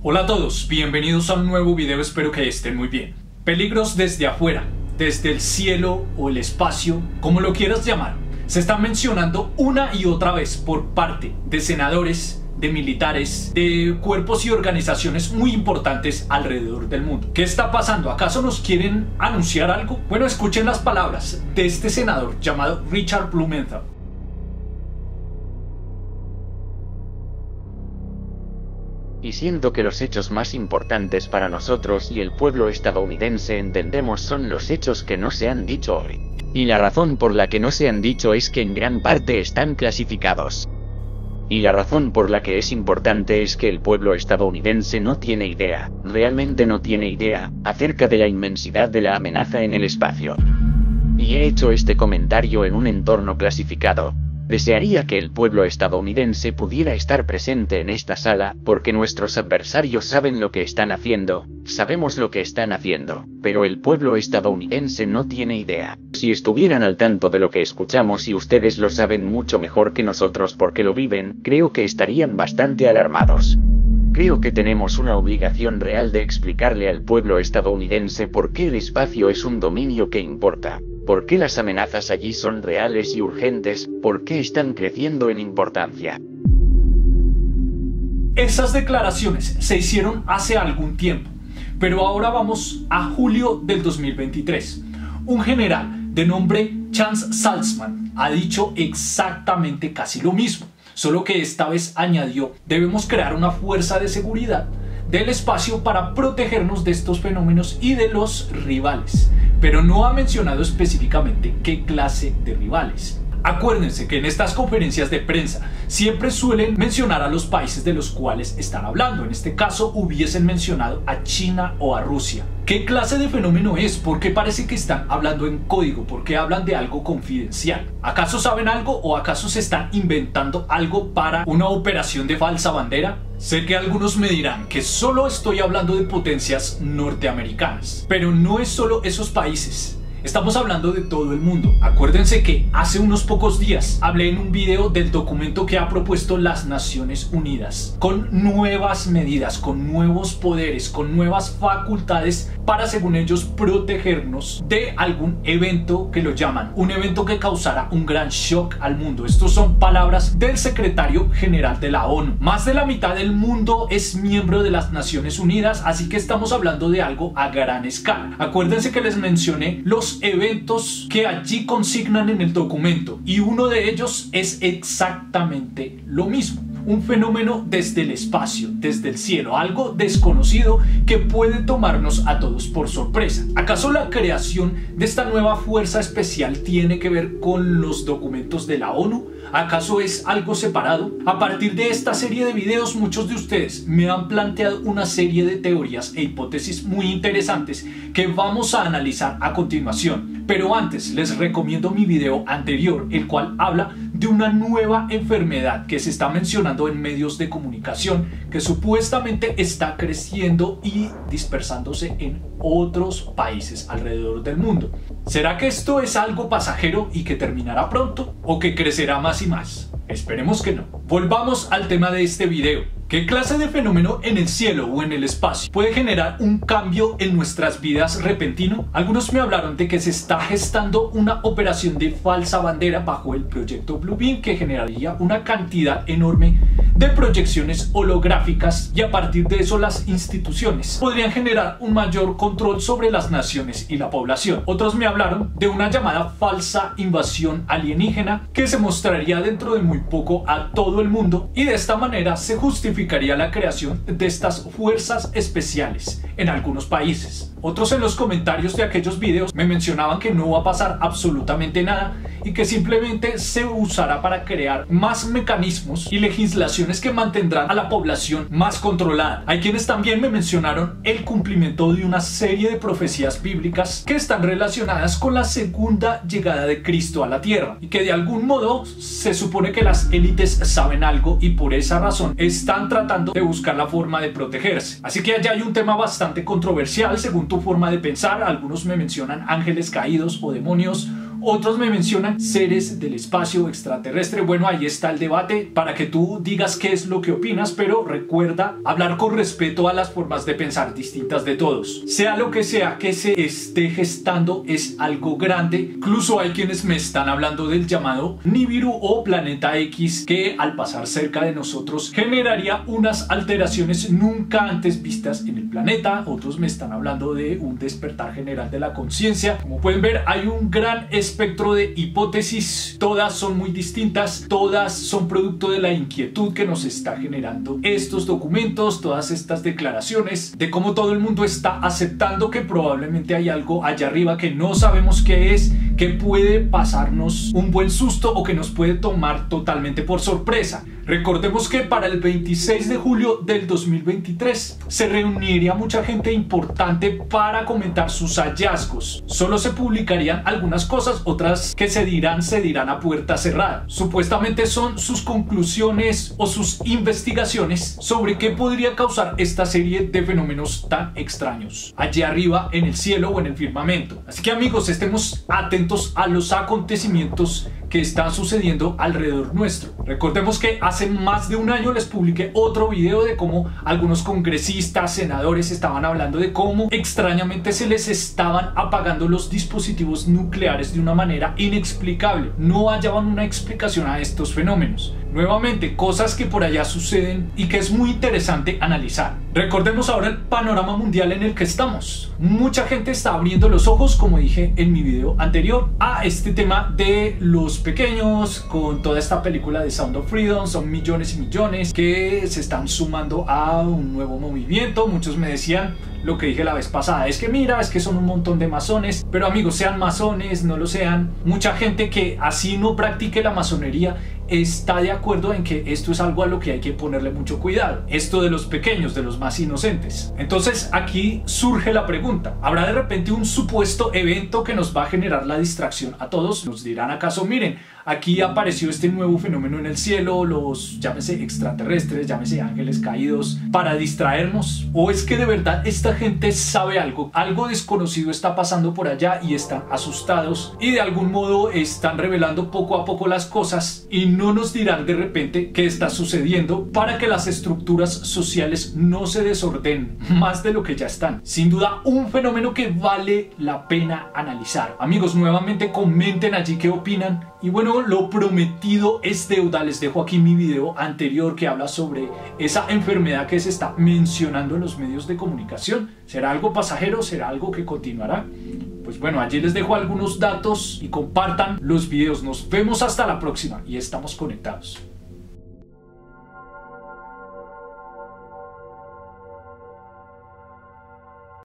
Hola a todos, bienvenidos a un nuevo video, espero que estén muy bien. Peligros desde afuera, desde el cielo o el espacio, como lo quieras llamar, se están mencionando una y otra vez por parte de senadores, de militares, de cuerpos y organizaciones muy importantes alrededor del mundo. ¿Qué está pasando? ¿Acaso nos quieren anunciar algo? Bueno, escuchen las palabras de este senador llamado Richard Blumenthal. Y siento que los hechos más importantes para nosotros y el pueblo estadounidense entendemos son los hechos que no se han dicho hoy. Y la razón por la que no se han dicho es que en gran parte están clasificados. Y la razón por la que es importante es que el pueblo estadounidense no tiene idea, realmente no tiene idea, acerca de la inmensidad de la amenaza en el espacio. Y he hecho este comentario en un entorno clasificado, Desearía que el pueblo estadounidense pudiera estar presente en esta sala, porque nuestros adversarios saben lo que están haciendo, sabemos lo que están haciendo, pero el pueblo estadounidense no tiene idea. Si estuvieran al tanto de lo que escuchamos y ustedes lo saben mucho mejor que nosotros porque lo viven, creo que estarían bastante alarmados. Creo que tenemos una obligación real de explicarle al pueblo estadounidense por qué el espacio es un dominio que importa. ¿Por qué las amenazas allí son reales y urgentes? ¿Por qué están creciendo en importancia? Esas declaraciones se hicieron hace algún tiempo, pero ahora vamos a julio del 2023. Un general de nombre Chance Salzman ha dicho exactamente casi lo mismo, solo que esta vez añadió, debemos crear una fuerza de seguridad del espacio para protegernos de estos fenómenos y de los rivales pero no ha mencionado específicamente qué clase de rivales. Acuérdense que en estas conferencias de prensa siempre suelen mencionar a los países de los cuales están hablando. En este caso hubiesen mencionado a China o a Rusia. ¿Qué clase de fenómeno es? ¿Por qué parece que están hablando en código? ¿Por qué hablan de algo confidencial? ¿Acaso saben algo o acaso se están inventando algo para una operación de falsa bandera? Sé que algunos me dirán que solo estoy hablando de potencias norteamericanas, pero no es solo esos países. Estamos hablando de todo el mundo. Acuérdense que hace unos pocos días hablé en un video del documento que ha propuesto las Naciones Unidas, con nuevas medidas, con nuevos poderes, con nuevas facultades para, según ellos, protegernos de algún evento que lo llaman, un evento que causará un gran shock al mundo. Estos son palabras del secretario general de la ONU. Más de la mitad del mundo es miembro de las Naciones Unidas, así que estamos hablando de algo a gran escala. Acuérdense que les mencioné los eventos que allí consignan en el documento y uno de ellos es exactamente lo mismo un fenómeno desde el espacio, desde el cielo, algo desconocido que puede tomarnos a todos por sorpresa. ¿Acaso la creación de esta nueva fuerza especial tiene que ver con los documentos de la ONU? ¿Acaso es algo separado? A partir de esta serie de videos muchos de ustedes me han planteado una serie de teorías e hipótesis muy interesantes que vamos a analizar a continuación. Pero antes les recomiendo mi video anterior, el cual habla de una nueva enfermedad que se está mencionando en medios de comunicación que supuestamente está creciendo y dispersándose en otros países alrededor del mundo. ¿Será que esto es algo pasajero y que terminará pronto o que crecerá más y más? Esperemos que no. Volvamos al tema de este video. ¿Qué clase de fenómeno en el cielo o en el espacio puede generar un cambio en nuestras vidas repentino? Algunos me hablaron de que se está gestando una operación de falsa bandera bajo el proyecto Bluebeam que generaría una cantidad enorme de proyecciones holográficas y a partir de eso las instituciones podrían generar un mayor control sobre las naciones y la población. Otros me hablaron de una llamada falsa invasión alienígena que se mostraría dentro de muy poco a todo el mundo y de esta manera se justifica la creación de estas fuerzas especiales en algunos países. Otros en los comentarios de aquellos videos me mencionaban que no va a pasar absolutamente nada y que simplemente se usará para crear más mecanismos y legislaciones que mantendrán a la población más controlada. Hay quienes también me mencionaron el cumplimiento de una serie de profecías bíblicas que están relacionadas con la segunda llegada de Cristo a la tierra y que de algún modo se supone que las élites saben algo y por esa razón están tratando de buscar la forma de protegerse. Así que allá hay un tema bastante controversial según tu forma de pensar. Algunos me mencionan ángeles caídos o demonios Otros me mencionan seres del espacio extraterrestre. Bueno, ahí está el debate para que tú digas qué es lo que opinas, pero recuerda hablar con respeto a las formas de pensar distintas de todos. Sea lo que sea que se esté gestando, es algo grande. Incluso hay quienes me están hablando del llamado Nibiru o planeta X que al pasar cerca de nosotros generaría unas alteraciones nunca antes vistas en el planeta. Otros me están hablando de un despertar general de la conciencia. Como pueden ver, hay un gran espectro de hipótesis. Todas son muy distintas. Todas son producto de la inquietud que nos está generando estos documentos, todas estas declaraciones de cómo todo el mundo está aceptando que probablemente hay algo allá arriba que no sabemos qué es, que puede pasarnos un buen susto o que nos puede tomar totalmente por sorpresa. Recordemos que para el 26 de julio del 2023 se reuniría mucha gente importante para comentar sus hallazgos. Solo se publicarían algunas cosas, otras que se dirán se dirán a puerta cerrada. Supuestamente son sus conclusiones o sus investigaciones sobre qué podría causar esta serie de fenómenos tan extraños allí arriba en el cielo o en el firmamento. Así que amigos, estemos atentos a los acontecimientos que están sucediendo alrededor nuestro. Recordemos que hace más de un año les publiqué otro video de cómo algunos congresistas, senadores estaban hablando de cómo extrañamente se les estaban apagando los dispositivos nucleares de una manera inexplicable. No hallaban una explicación a estos fenómenos. Nuevamente, cosas que por allá suceden y que es muy interesante analizar. Recordemos ahora el panorama mundial en el que estamos. Mucha gente está abriendo los ojos, como dije en mi video anterior, a este tema de los pequeños con toda esta película de Sound of Freedom. Son millones y millones que se están sumando a un nuevo movimiento. Muchos me decían, lo que dije la vez pasada. Es que mira, es que son un montón de masones. Pero amigos, sean masones, no lo sean. Mucha gente que así no practique la masonería está de acuerdo en que esto es algo a lo que hay que ponerle mucho cuidado. Esto de los pequeños, de los más inocentes. Entonces aquí surge la pregunta. ¿Habrá de repente un supuesto evento que nos va a generar la distracción a todos? Nos dirán acaso, miren, aquí apareció este nuevo fenómeno en el cielo, los llámese extraterrestres, llámese ángeles caídos, para distraernos. ¿O es que de verdad esta gente sabe algo? Algo desconocido está pasando por allá y están asustados y de algún modo están revelando poco a poco las cosas y no nos dirán de repente qué está sucediendo para que las estructuras sociales no se desordenen más de lo que ya están. Sin duda un fenómeno que vale la pena analizar. Amigos, nuevamente comenten allí qué opinan y bueno, lo prometido es deuda. Les dejo aquí mi video anterior que habla sobre esa enfermedad que se está mencionando en los medios de comunicación. ¿Será algo pasajero? ¿Será algo que continuará? Pues bueno, allí les dejo algunos datos y compartan los videos. Nos vemos hasta la próxima y estamos conectados.